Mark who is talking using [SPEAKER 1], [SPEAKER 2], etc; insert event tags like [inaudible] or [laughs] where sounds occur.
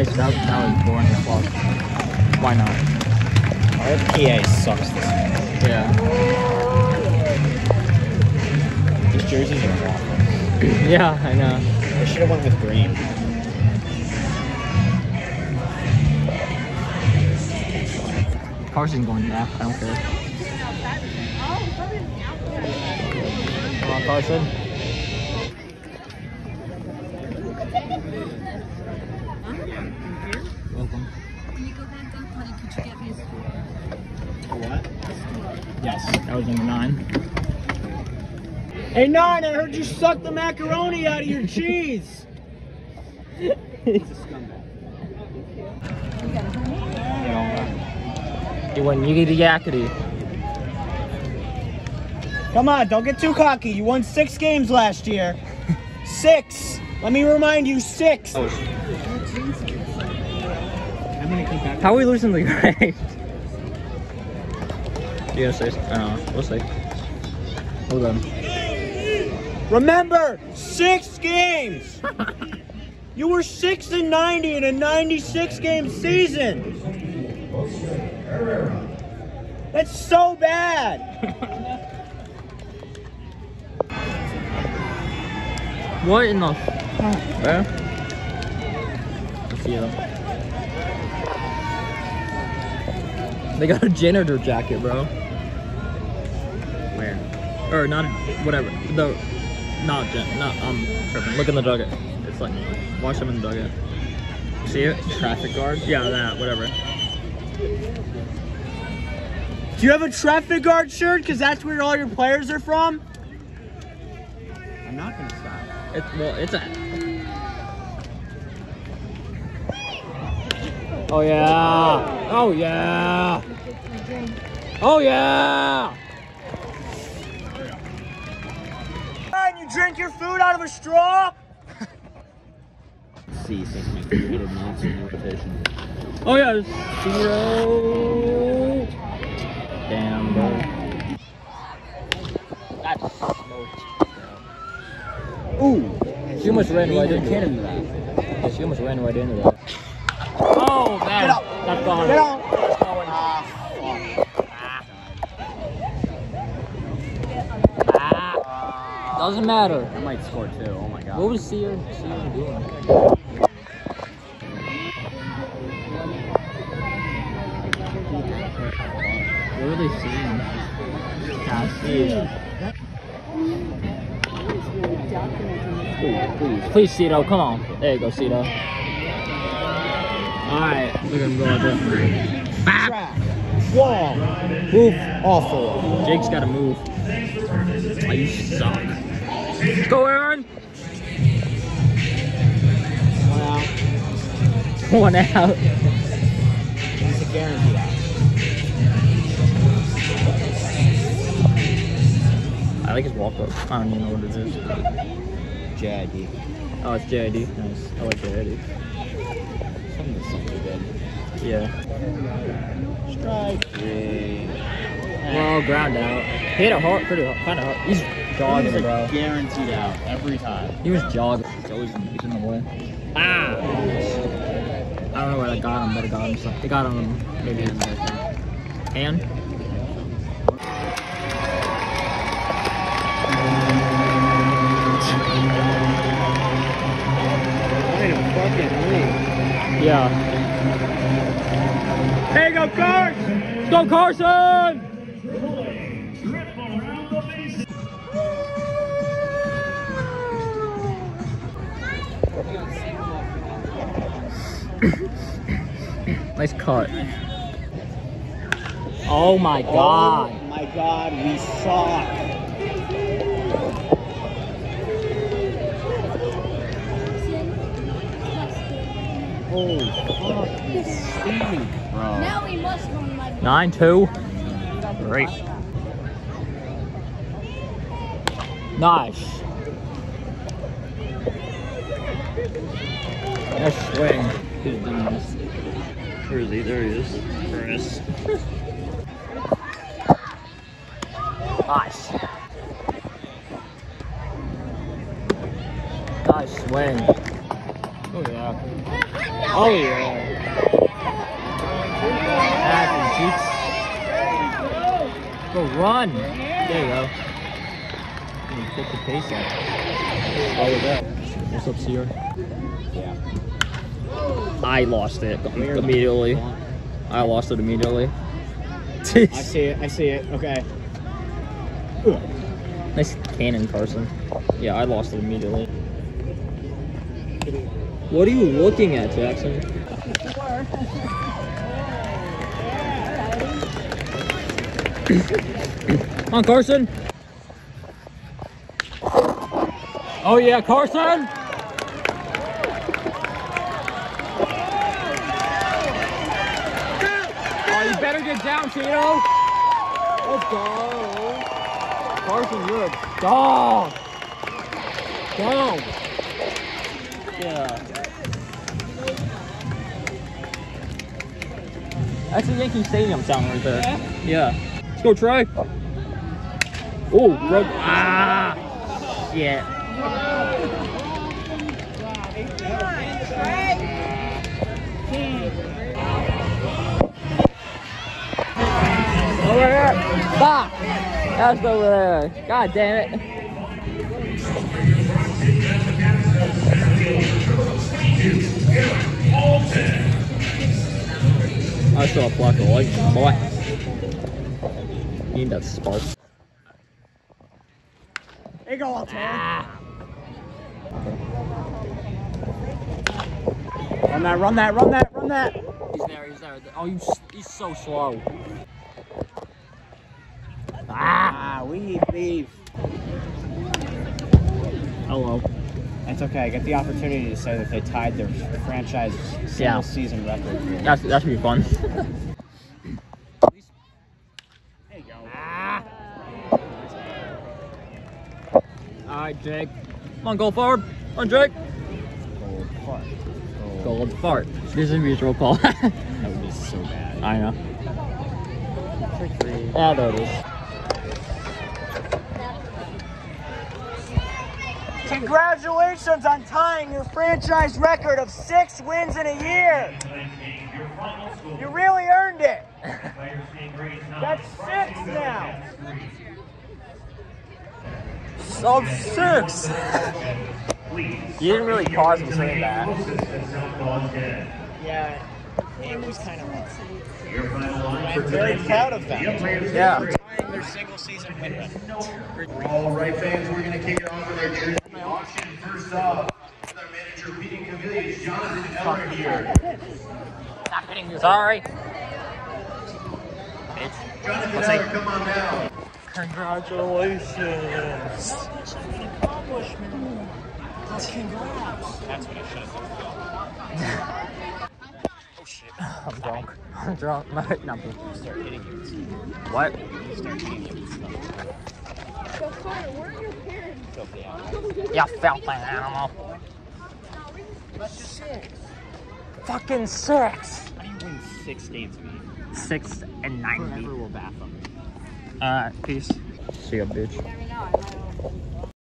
[SPEAKER 1] Nice. That, that was boring as fuck. Why not?
[SPEAKER 2] Our PA sucks this year.
[SPEAKER 1] Yeah.
[SPEAKER 2] These jerseys are awful. [laughs]
[SPEAKER 1] Yeah, I know.
[SPEAKER 2] I should have went with green.
[SPEAKER 1] Carson's going back. I don't care. Come on, Carson. Welcome.
[SPEAKER 3] When you go back up, honey, could you get me a stool?
[SPEAKER 2] What?
[SPEAKER 1] Was number nine.
[SPEAKER 4] Hey, Nine, I heard you suck the macaroni out of your cheese. [laughs]
[SPEAKER 1] You won yiggity yakety.
[SPEAKER 4] Come on, don't get too cocky. You won six games last year. Six. Let me remind you, six.
[SPEAKER 2] I'm gonna keep that.
[SPEAKER 1] How are we losing the [laughs] grade? You uh, gonna? I don't know. We'll see. Hold on.
[SPEAKER 4] Remember, six games. [laughs] You were six and ninety in a ninety-six game season. That's so bad.
[SPEAKER 1] What in the? Where? Let's see them. They got a janitor jacket, bro. Or not, whatever. The, not gen, not, um, tripping. Look in the dugout. It's like, watch them in the dugout. See it?
[SPEAKER 2] Traffic guard?
[SPEAKER 1] Yeah, that, whatever.
[SPEAKER 4] Do you have a traffic guard shirt? Because that's where all your players are from.
[SPEAKER 2] I'm not gonna stop.
[SPEAKER 1] It's, well, it's a. Oh yeah! Oh yeah! Oh yeah!
[SPEAKER 4] And you drink your food out of a straw?
[SPEAKER 2] C since we created monster notification.
[SPEAKER 1] Oh yeah! Zero. Damn, bro. That's smoked.
[SPEAKER 2] Ooh!
[SPEAKER 1] She almost ran right into
[SPEAKER 2] into that.
[SPEAKER 1] Yeah, she almost ran right into that. Oh man!
[SPEAKER 4] Get out.
[SPEAKER 1] That's gone.
[SPEAKER 4] Get out.
[SPEAKER 1] Doesn't matter.
[SPEAKER 2] I might score too. Oh my god.
[SPEAKER 1] What was Seer, Seer doing? What are they seeing? Cassie.
[SPEAKER 2] Please, please.
[SPEAKER 1] Please, Cito, come on. There you go, Cito. Alright, look at him going there.
[SPEAKER 4] Track. Wall. Move. Awful.
[SPEAKER 1] Jake's gotta move. Oh, you suck. Let's go, Aaron!
[SPEAKER 4] Wow.
[SPEAKER 1] One out.
[SPEAKER 4] It's a guarantee out.
[SPEAKER 1] I like his walk up. I don't even know what it is.
[SPEAKER 2] JID.
[SPEAKER 1] Oh, it's JID. Nice. I like JID.
[SPEAKER 2] Something something good.
[SPEAKER 1] Yeah.
[SPEAKER 2] Strike three.
[SPEAKER 1] Well, ground out. Hit it hard, pretty hard, kind of hard. He's jogging,
[SPEAKER 2] He's
[SPEAKER 1] bro.
[SPEAKER 2] guaranteed out every time.
[SPEAKER 1] He was jogging. He's always he's in the way. Ah! I don't know where that got him, but it got him. some- It got him maybe in the hand.
[SPEAKER 2] Wait a fucking league.
[SPEAKER 1] Yeah.
[SPEAKER 4] There you go, Cards.
[SPEAKER 1] Let's go, Carson! [coughs] nice cut. Oh my oh god.
[SPEAKER 4] Oh my god, we suck.
[SPEAKER 2] Holy fuck. He stink, bro.
[SPEAKER 3] Now we must run my
[SPEAKER 1] 9 2. Great. Nice. Nice swing.
[SPEAKER 2] Doing this? Where is he? There he is. Chris.
[SPEAKER 1] Nice. Nice swing. Oh yeah. Oh yeah. Cheeks. Go run. There you go. You Get the pace up. Slow it up. What's up, Seer?
[SPEAKER 4] Yeah.
[SPEAKER 1] I lost it immediately. I lost it immediately.
[SPEAKER 4] I see it. I see it. Okay.
[SPEAKER 1] nice cannon, Carson. Yeah, I lost it immediately. What are you looking at, Jackson? Come on, Carson. Oh yeah, Carson. Oh, better get down, Tito. Let's go. Carson, you're a dog. Down. Yeah. That's the Yankee Stadium sound right there. Yeah. Let's go, Trey. Oh, broke. Ah. Shit. Here. Stop. That's over there. God damn it. I saw a flock of lightning, boy. Need that spark.
[SPEAKER 4] Hey, go on,
[SPEAKER 1] Ah.
[SPEAKER 4] Run that, run that, run that, run that.
[SPEAKER 1] He's there, he's there. Oh, you, s- he's so slow. Ah.
[SPEAKER 4] Ah, we leave.
[SPEAKER 1] Hello.
[SPEAKER 4] That's okay. I get the opportunity to say that they tied their franchise single
[SPEAKER 1] Yeah.
[SPEAKER 4] season record.
[SPEAKER 1] That's, that should be fun. [laughs]
[SPEAKER 4] There you go.
[SPEAKER 1] ah. Alright, Jake. Come on, go forward. Come on, Jake.
[SPEAKER 4] Gold fart. Gold.
[SPEAKER 1] Gold fart. This is a mutual call. [laughs]
[SPEAKER 4] That would be so bad.
[SPEAKER 1] I know. Yeah, there it is.
[SPEAKER 4] Congratulations on tying your franchise record of six wins in a year. You really earned it. That's six now.
[SPEAKER 1] Sub six. You didn't really pause me saying that.
[SPEAKER 4] Yeah, it was kind of hard. I'm very proud of them.
[SPEAKER 1] Yeah.
[SPEAKER 4] Tying their single season win record.
[SPEAKER 5] All right, fans, we're going to kick it off with our jersey auction. First off, with our manager, Peter Cavillions, Jonathan Eller here.
[SPEAKER 1] Sorry.
[SPEAKER 5] Jonathan Eller, come on down.
[SPEAKER 1] Congratulations. [laughs] I'm drunk. I'm drunk. No, [laughs] no.
[SPEAKER 4] Start hitting you.
[SPEAKER 1] What?
[SPEAKER 4] Start hitting you with stuff. Filthy animal.
[SPEAKER 1] You filthy animal. Fucking six.
[SPEAKER 4] How do you win six games a game?
[SPEAKER 1] Six and ninety.
[SPEAKER 4] Forever will bath them.
[SPEAKER 1] Alright, uh, peace. See ya, bitch.